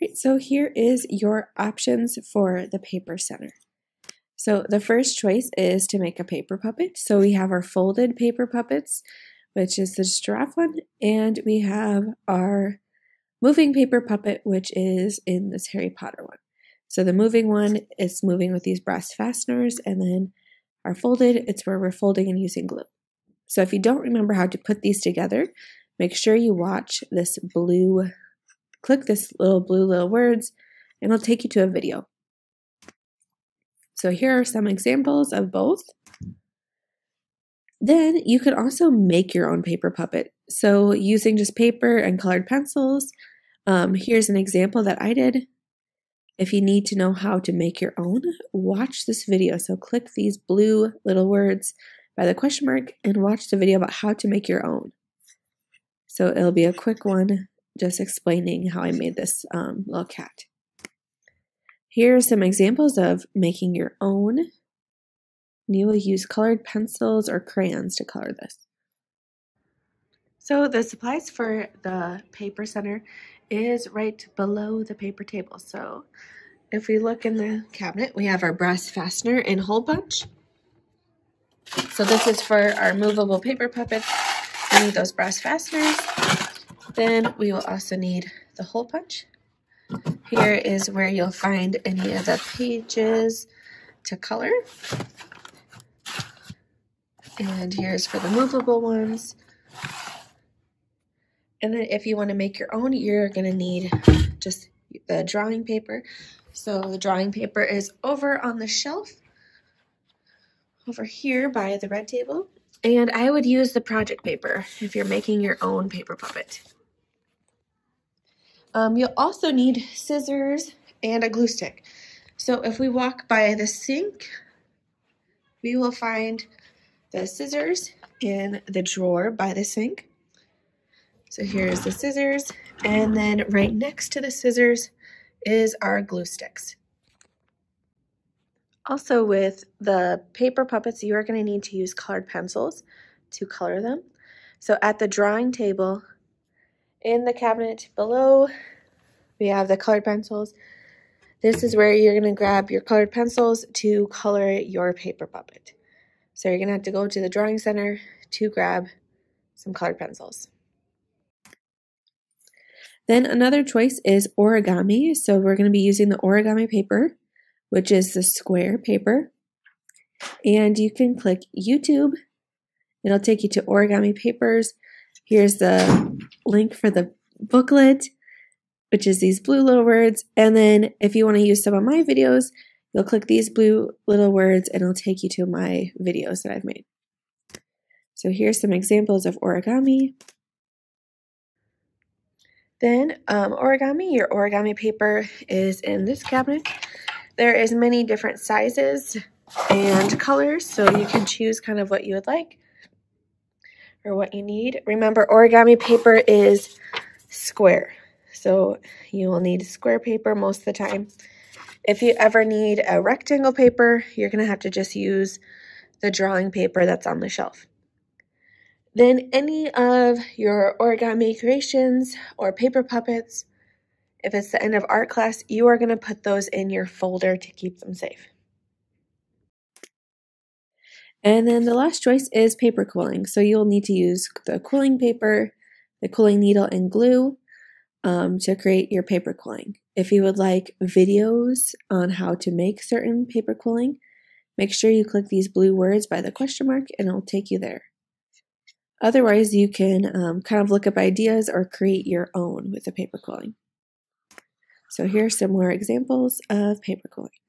Right, so here is your options for the paper center. So the first choice is to make a paper puppet. So we have our folded paper puppets, which is the giraffe one, and we have our moving paper puppet, which is in this Harry Potter one. So the moving one is moving with these brass fasteners, and then our folded, it's where we're folding and using glue. So if you don't remember how to put these together, make sure you watch this blue click this little blue little words and it'll take you to a video. So here are some examples of both. Then you could also make your own paper puppet. So using just paper and colored pencils, um, here's an example that I did. If you need to know how to make your own, watch this video. So click these blue little words by the question mark and watch the video about how to make your own. So it'll be a quick one just explaining how I made this um, little cat. Here are some examples of making your own. You will use colored pencils or crayons to color this. So the supplies for the paper center is right below the paper table. So if we look in the cabinet, we have our brass fastener and hole punch. So this is for our movable paper puppets. We need those brass fasteners. Then we will also need the hole punch. Here is where you'll find any of the pages to color. And here's for the movable ones. And then if you want to make your own, you're going to need just the drawing paper. So the drawing paper is over on the shelf over here by the red table. And I would use the project paper if you're making your own paper puppet. Um, you'll also need scissors and a glue stick. So if we walk by the sink, we will find the scissors in the drawer by the sink. So here's the scissors, and then right next to the scissors is our glue sticks. Also with the paper puppets, you are going to need to use colored pencils to color them. So at the drawing table, in the cabinet below, we have the colored pencils. This is where you're going to grab your colored pencils to color your paper puppet. So you're going to have to go to the drawing center to grab some colored pencils. Then another choice is origami. So we're going to be using the origami paper, which is the square paper. And you can click YouTube. It'll take you to origami papers. Here's the link for the booklet, which is these blue little words. And then if you want to use some of my videos, you'll click these blue little words and it'll take you to my videos that I've made. So here's some examples of origami. Then um, origami, your origami paper is in this cabinet. There is many different sizes and colors, so you can choose kind of what you would like or what you need. Remember, origami paper is square, so you will need square paper most of the time. If you ever need a rectangle paper, you're going to have to just use the drawing paper that's on the shelf. Then any of your origami creations or paper puppets, if it's the end of art class, you are going to put those in your folder to keep them safe. And then the last choice is paper quilling. So you'll need to use the quilling paper, the quilling needle, and glue um, to create your paper quilling. If you would like videos on how to make certain paper quilling, make sure you click these blue words by the question mark and it'll take you there. Otherwise, you can um, kind of look up ideas or create your own with the paper quilling. So here are some more examples of paper quilling.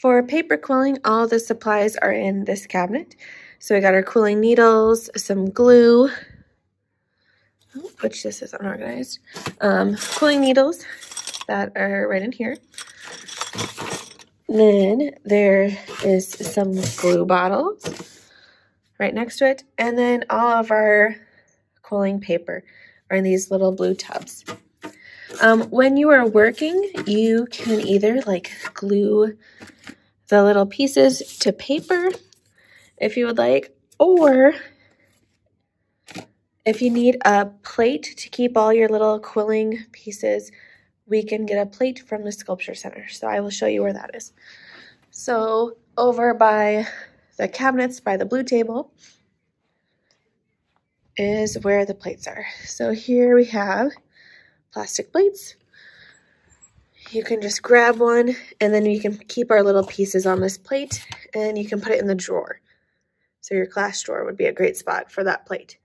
For paper quilling, all the supplies are in this cabinet. So we got our quilling needles, some glue, which this is unorganized, um, quilling needles that are right in here. Then there is some glue bottles right next to it. And then all of our quilling paper are in these little blue tubs. Um, when you are working, you can either like glue the little pieces to paper if you would like, or if you need a plate to keep all your little quilling pieces, we can get a plate from the Sculpture Center. So I will show you where that is. So over by the cabinets, by the blue table, is where the plates are. So here we have plastic plates. You can just grab one and then you can keep our little pieces on this plate and you can put it in the drawer. So your class drawer would be a great spot for that plate.